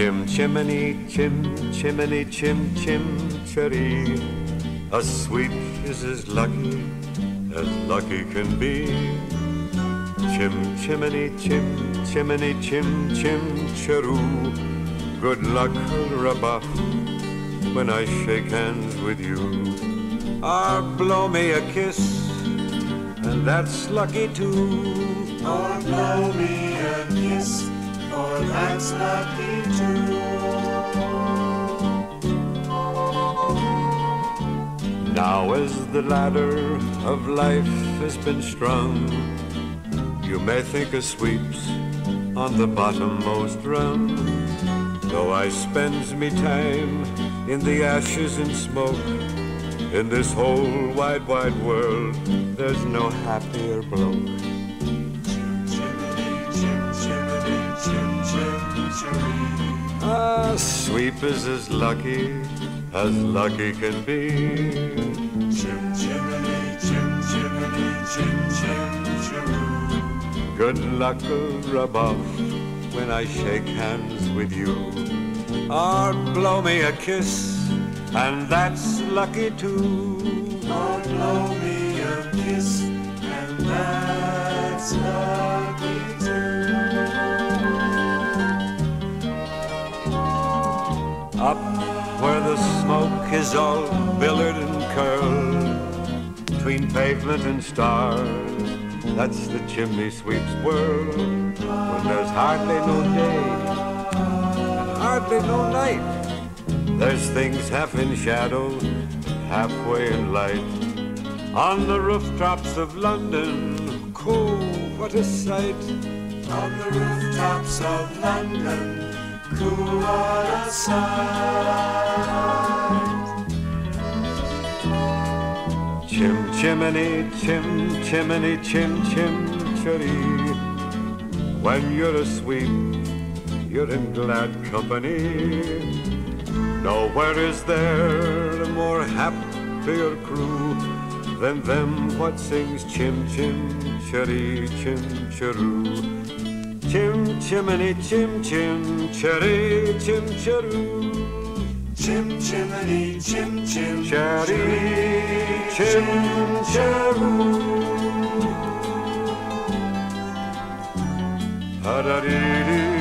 Chim chimney, chim chimney, chim chim cherry. A sweep is as lucky as lucky can be. Chim chimney, chim chimney, chim chim cheroo. Good luck, rebuff, when I shake hands with you. Or blow me a kiss, and that's lucky too. Or blow me a kiss, for that's lucky too. Now as the ladder of life has been strung, you may think of sweeps on the bottommost rung. Though I spends me time in the ashes and smoke, in this whole wide, wide world, there's no happier bloke. A sweep is as lucky as lucky can be. Chim, chimney, chim, chimney, chim, chim, chiroo. Good luck rub off when I shake hands with you. Or blow me a kiss, and that's lucky too. Where the smoke is all billowed and curled, between pavement and stars, that's the chimney sweep's world. When there's hardly no day and hardly no night, there's things half in shadow, halfway in light. On the rooftops of London, cool, what a sight! On the rooftops of London, cool what a sight. Chim chimney, chim chimney, chim chim chitty. When you're asleep, you're in glad company. Nowhere is there a more happier crew than them what sings chim chim chitty chim chiroo. Chim chimney, chim chim chitty chim chiroo. Chim chimney, chim chim, Cherry, chim, cheroo. Ha-da-dee-dee.